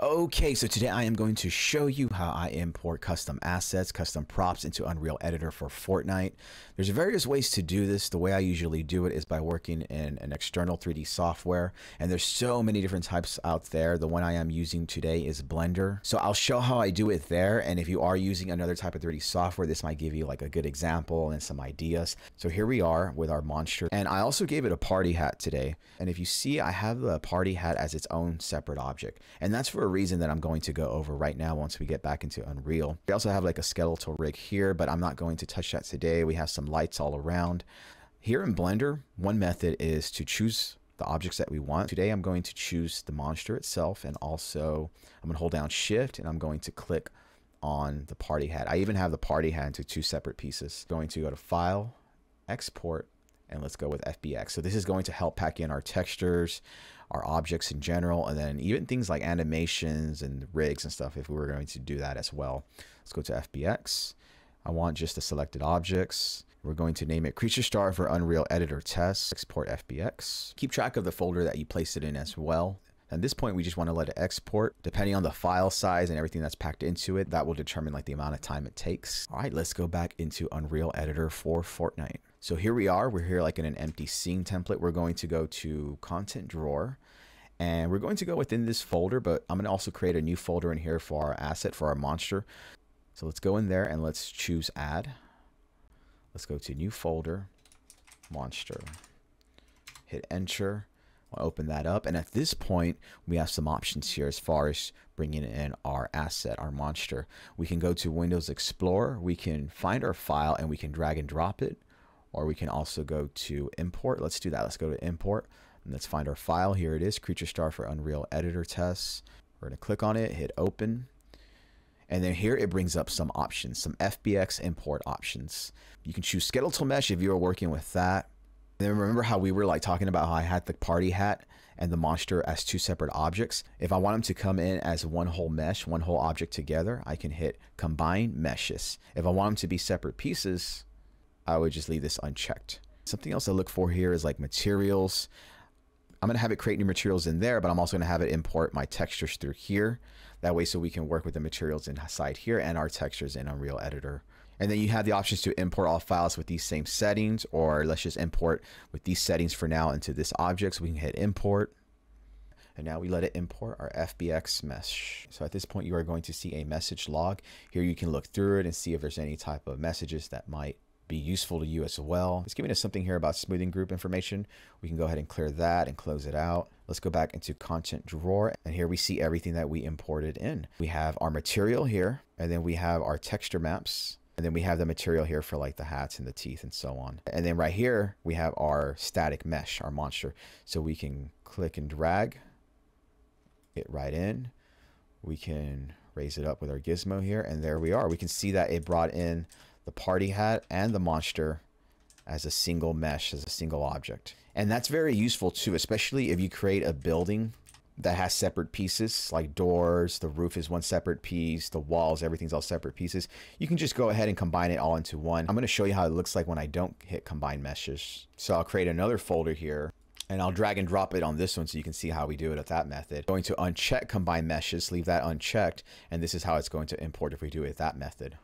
Okay, so today I am going to show you how I import custom assets, custom props into Unreal Editor for Fortnite. There's various ways to do this. The way I usually do it is by working in an external 3D software, and there's so many different types out there. The one I am using today is Blender. So I'll show how I do it there, and if you are using another type of 3D software, this might give you like a good example and some ideas. So here we are with our monster, and I also gave it a party hat today. And if you see, I have the party hat as its own separate object, and that's for a reason that I'm going to go over right now once we get back into Unreal. We also have like a skeletal rig here, but I'm not going to touch that today. We have some lights all around. Here in Blender, one method is to choose the objects that we want. Today I'm going to choose the monster itself and also I'm going to hold down shift and I'm going to click on the party hat. I even have the party hat into two separate pieces. Going to go to file, export, and let's go with FBX. So this is going to help pack in our textures, our objects in general, and then even things like animations and rigs and stuff if we were going to do that as well. Let's go to FBX. I want just the selected objects. We're going to name it Creature Star for Unreal Editor Test. Export FBX. Keep track of the folder that you place it in as well. At this point, we just want to let it export. Depending on the file size and everything that's packed into it, that will determine like the amount of time it takes. All right, let's go back into Unreal Editor for Fortnite. So here we are, we're here like in an empty scene template. We're going to go to content drawer and we're going to go within this folder, but I'm going to also create a new folder in here for our asset, for our monster. So let's go in there and let's choose add. Let's go to new folder, monster, hit enter. I'll open that up. And at this point, we have some options here as far as bringing in our asset, our monster. We can go to Windows Explorer. We can find our file and we can drag and drop it. Or we can also go to import. Let's do that. Let's go to import. And let's find our file. Here it is, Creature Star for Unreal Editor Tests. We're going to click on it, hit open. And then here it brings up some options, some FBX import options. You can choose skeletal mesh if you're working with that. Then remember how we were like talking about how I had the party hat and the monster as two separate objects. If I want them to come in as one whole mesh, one whole object together, I can hit combine meshes. If I want them to be separate pieces, I would just leave this unchecked. Something else I look for here is like materials. I'm going to have it create new materials in there, but I'm also going to have it import my textures through here. That way so we can work with the materials inside here and our textures in Unreal Editor. And then you have the options to import all files with these same settings, or let's just import with these settings for now into this object. So we can hit import. And now we let it import our FBX mesh. So at this point, you are going to see a message log. Here you can look through it and see if there's any type of messages that might be useful to you as well. It's giving us something here about smoothing group information. We can go ahead and clear that and close it out. Let's go back into content drawer and here we see everything that we imported in. We have our material here and then we have our texture maps and then we have the material here for like the hats and the teeth and so on. And then right here, we have our static mesh, our monster. So we can click and drag it right in. We can raise it up with our gizmo here. And there we are. We can see that it brought in the party hat and the monster as a single mesh, as a single object. And that's very useful too, especially if you create a building that has separate pieces like doors, the roof is one separate piece, the walls, everything's all separate pieces. You can just go ahead and combine it all into one. I'm going to show you how it looks like when I don't hit combine meshes. So I'll create another folder here and I'll drag and drop it on this one so you can see how we do it at that method. Going to uncheck combine meshes, leave that unchecked, and this is how it's going to import if we do it that method.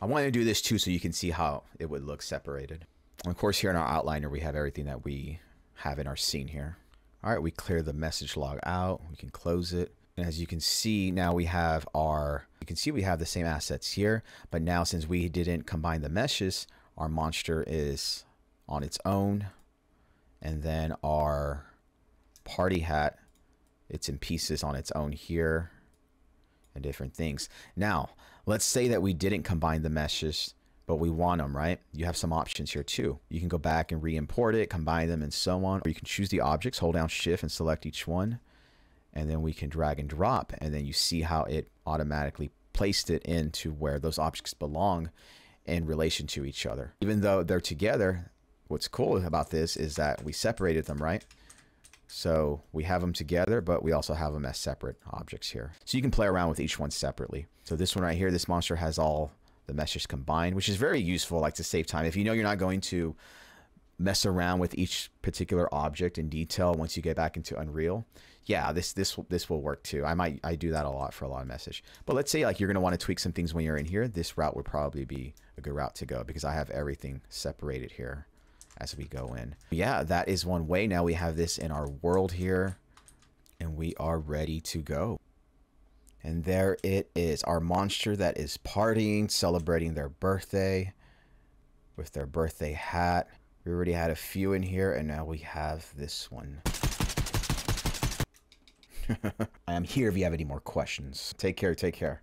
I want to do this too so you can see how it would look separated. And of course, here in our outliner, we have everything that we have in our scene here. All right, we clear the message log out. We can close it. And as you can see, now we have our, you can see we have the same assets here, but now since we didn't combine the meshes, our monster is on its own. And then our party hat, it's in pieces on its own here and different things. Now, let's say that we didn't combine the meshes, but we want them, right? You have some options here too. You can go back and re-import it, combine them and so on, or you can choose the objects, hold down shift and select each one. And then we can drag and drop and then you see how it automatically placed it into where those objects belong in relation to each other. Even though they're together, what's cool about this is that we separated them, right? So we have them together, but we also have them as separate objects here. So you can play around with each one separately. So this one right here, this monster has all the meshes combined, which is very useful, like to save time. If you know you're not going to mess around with each particular object in detail once you get back into Unreal, yeah, this this this will work too. I might I do that a lot for a lot of meshes. But let's say like you're gonna want to tweak some things when you're in here. This route would probably be a good route to go because I have everything separated here as we go in. Yeah, that is one way. Now we have this in our world here and we are ready to go. And there it is, our monster that is partying, celebrating their birthday with their birthday hat. We already had a few in here, and now we have this one. I am here if you have any more questions. Take care, take care.